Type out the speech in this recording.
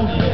home.